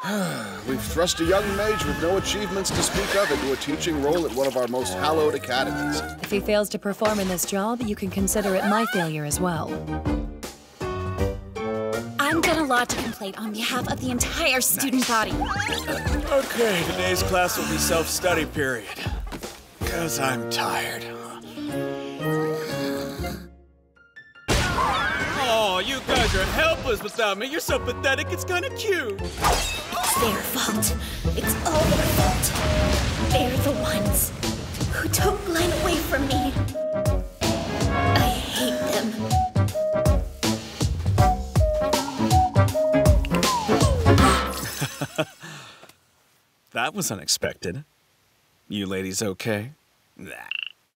We've thrust a young mage with no achievements to speak of into a teaching role at one of our most hallowed academies. If he fails to perform in this job, you can consider it my failure as well. I'm gonna lodge a complaint on behalf of the entire student body. Okay, today's class will be self-study period. Because I'm tired. Oh, You're helpless without me. You're so pathetic, it's kind of cute. It's their fault. It's all their fault. They're the ones who took Glenn away from me. I hate them. That was unexpected. You ladies okay? Nah.